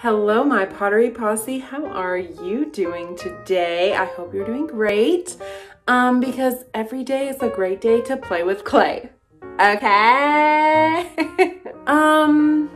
Hello, my pottery posse. How are you doing today? I hope you're doing great. Um, because every day is a great day to play with clay. Okay? um,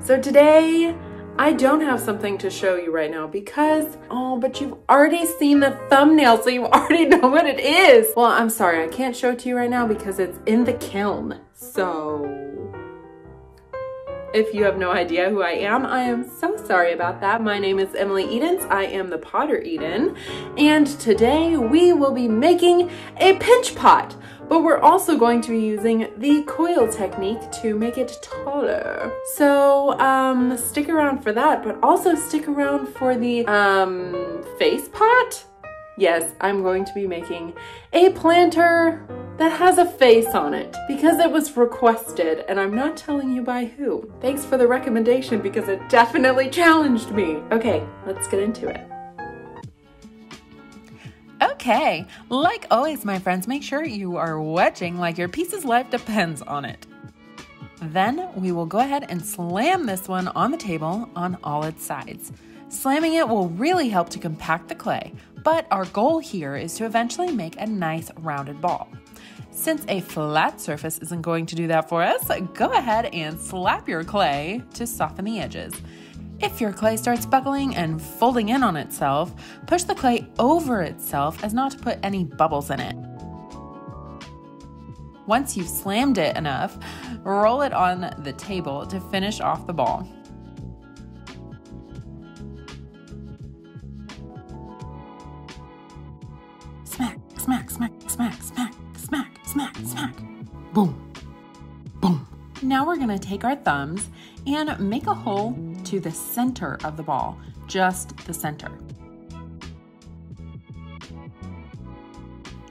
so today I don't have something to show you right now because, oh, but you've already seen the thumbnail, so you already know what it is. Well, I'm sorry, I can't show it to you right now because it's in the kiln. So if you have no idea who I am, I am so sorry about that. My name is Emily Edens. I am the Potter Eden. And today we will be making a pinch pot, but we're also going to be using the coil technique to make it taller. So um, stick around for that, but also stick around for the um, face pot. Yes, I'm going to be making a planter that has a face on it because it was requested and I'm not telling you by who. Thanks for the recommendation because it definitely challenged me. Okay, let's get into it. Okay, like always, my friends, make sure you are wedging like your piece's life depends on it. Then we will go ahead and slam this one on the table on all its sides. Slamming it will really help to compact the clay, but our goal here is to eventually make a nice rounded ball. Since a flat surface isn't going to do that for us, go ahead and slap your clay to soften the edges. If your clay starts buckling and folding in on itself, push the clay over itself as not to put any bubbles in it. Once you've slammed it enough, roll it on the table to finish off the ball. Now we're gonna take our thumbs and make a hole to the center of the ball, just the center.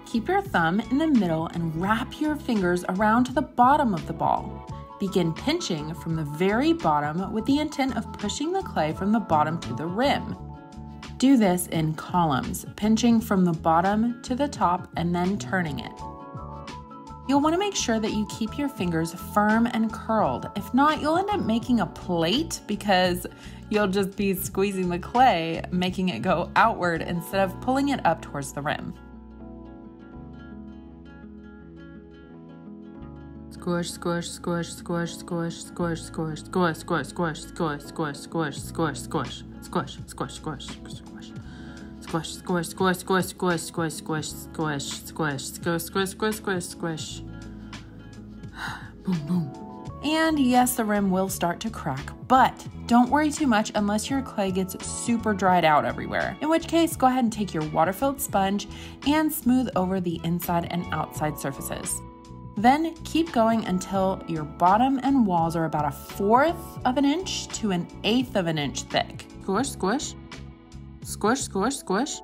Keep your thumb in the middle and wrap your fingers around to the bottom of the ball. Begin pinching from the very bottom with the intent of pushing the clay from the bottom to the rim. Do this in columns, pinching from the bottom to the top and then turning it. You'll want to make sure that you keep your fingers firm and curled. If not, you'll end up making a plate because you'll just be squeezing the clay, making it go outward instead of pulling it up towards the rim. Squish, squish, squish, squish, squish, squish, squish, squish, squish, squish, squish, squish, squish, squish, squish, squish, squish, squish, squish squish, squish, squish, squish, squish, squish, squish, squish, squish, squish, squish, squish, squish, squish. boom, boom. And yes, the rim will start to crack, but don't worry too much unless your clay gets super dried out everywhere. In which case, go ahead and take your water-filled sponge and smooth over the inside and outside surfaces. Then keep going until your bottom and walls are about a fourth of an inch to an eighth of an inch thick. Squish, squish. Squish, squish, squish.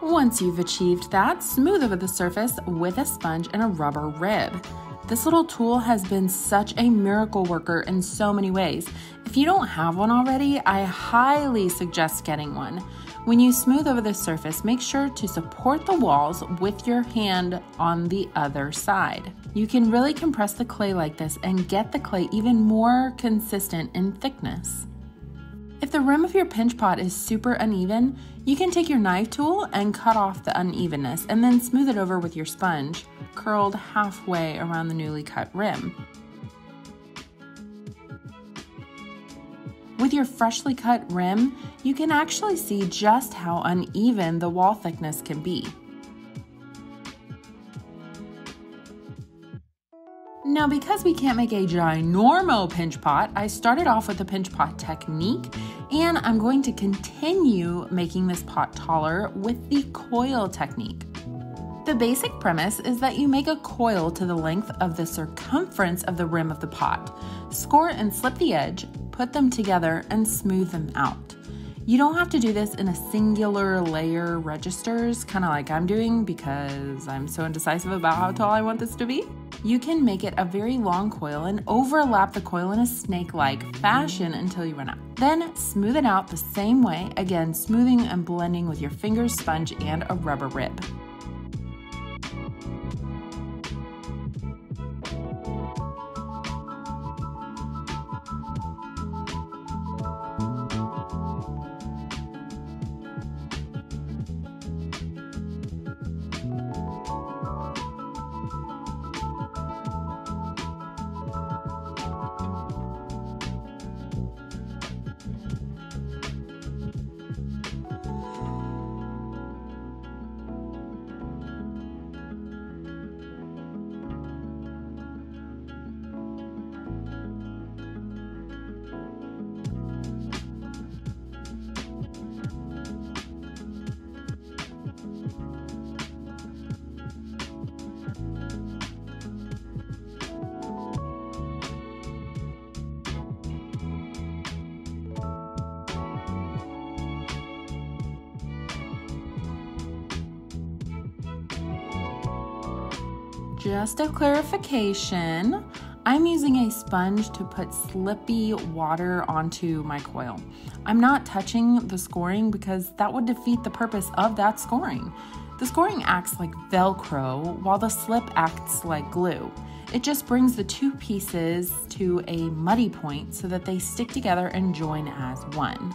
Once you've achieved that, smooth over the surface with a sponge and a rubber rib. This little tool has been such a miracle worker in so many ways. If you don't have one already, I highly suggest getting one. When you smooth over the surface, make sure to support the walls with your hand on the other side. You can really compress the clay like this and get the clay even more consistent in thickness. If the rim of your pinch pot is super uneven, you can take your knife tool and cut off the unevenness and then smooth it over with your sponge, curled halfway around the newly cut rim. With your freshly cut rim, you can actually see just how uneven the wall thickness can be. Now, because we can't make a ginormo pinch pot, I started off with the pinch pot technique, and I'm going to continue making this pot taller with the coil technique. The basic premise is that you make a coil to the length of the circumference of the rim of the pot. Score and slip the edge, put them together, and smooth them out. You don't have to do this in a singular layer registers, kind of like I'm doing because I'm so indecisive about how tall I want this to be you can make it a very long coil and overlap the coil in a snake-like fashion until you run out. Then smooth it out the same way, again smoothing and blending with your fingers, sponge, and a rubber rib. Just a clarification. I'm using a sponge to put slippy water onto my coil. I'm not touching the scoring because that would defeat the purpose of that scoring. The scoring acts like Velcro while the slip acts like glue. It just brings the two pieces to a muddy point so that they stick together and join as one.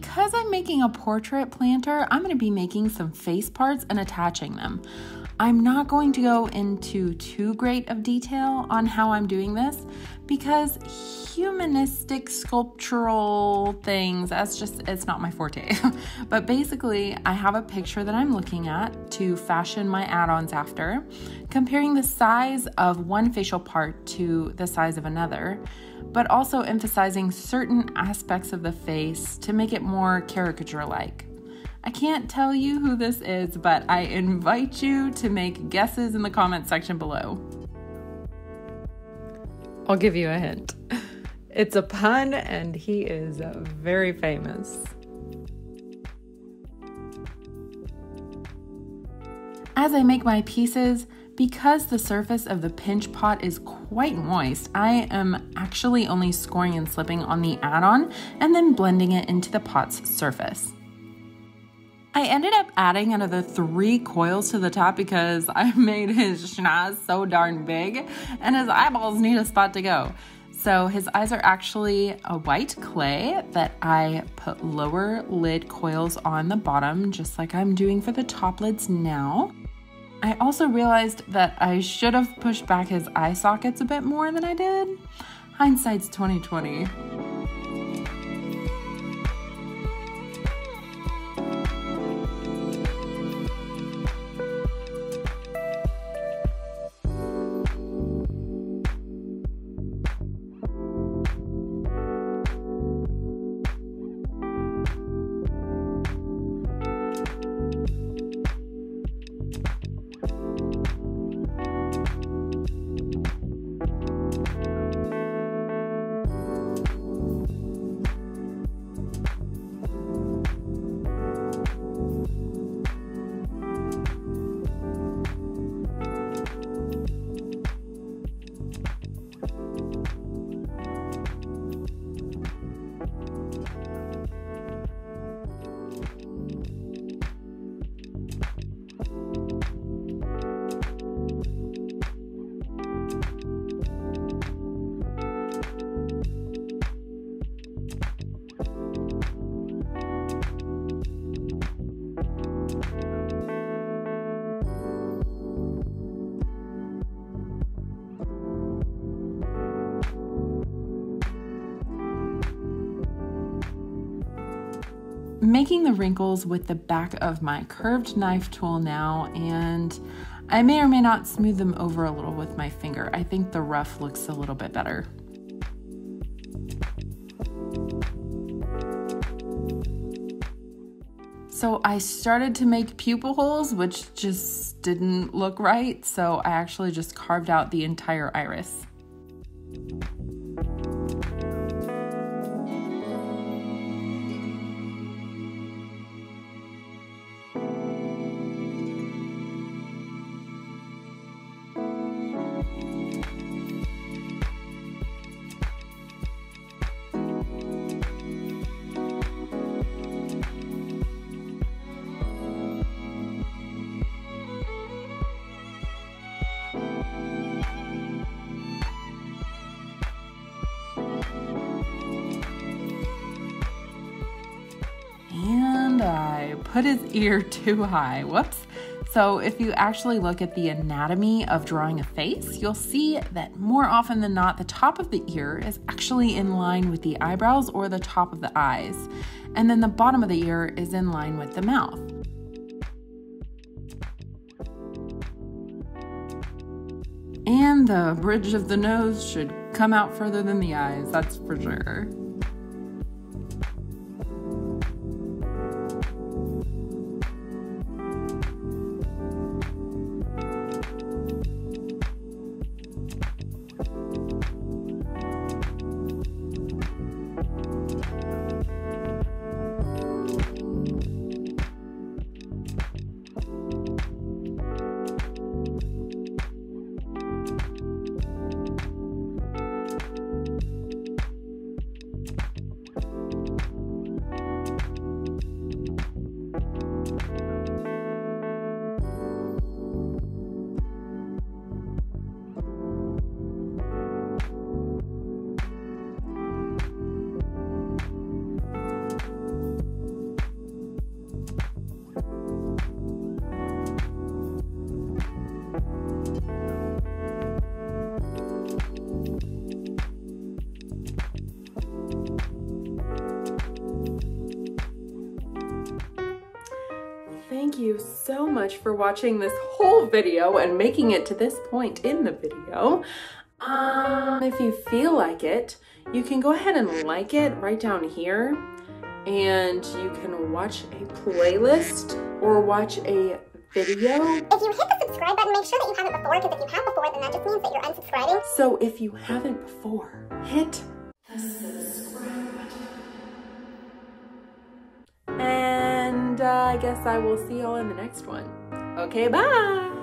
Because I'm making a portrait planter, I'm going to be making some face parts and attaching them. I'm not going to go into too great of detail on how I'm doing this because humanistic sculptural things, that's just, it's not my forte. but basically, I have a picture that I'm looking at to fashion my add ons after, comparing the size of one facial part to the size of another but also emphasizing certain aspects of the face to make it more caricature like. I can't tell you who this is, but I invite you to make guesses in the comment section below. I'll give you a hint. It's a pun, and he is very famous. As I make my pieces, because the surface of the pinch pot is quite moist, I am actually only scoring and slipping on the add-on and then blending it into the pot's surface. I ended up adding another three coils to the top because I made his schnoz so darn big and his eyeballs need a spot to go. So his eyes are actually a white clay that I put lower lid coils on the bottom, just like I'm doing for the top lids now. I also realized that I should have pushed back his eye sockets a bit more than I did. Hindsight's 2020. Making the wrinkles with the back of my curved knife tool now and I may or may not smooth them over a little with my finger. I think the rough looks a little bit better. So I started to make pupil holes, which just didn't look right. So I actually just carved out the entire iris. Put his ear too high. Whoops. So, if you actually look at the anatomy of drawing a face, you'll see that more often than not, the top of the ear is actually in line with the eyebrows or the top of the eyes, and then the bottom of the ear is in line with the mouth. And the bridge of the nose should come out further than the eyes, that's for sure. So much for watching this whole video and making it to this point in the video. Um, if you feel like it, you can go ahead and like it right down here and you can watch a playlist or watch a video. If you hit the subscribe button, make sure that you haven't before, because if you have before, then that just means that you're unsubscribing. So if you haven't before, hit the subscribe button. And uh, I guess I will see y'all in the next one. Okay, bye!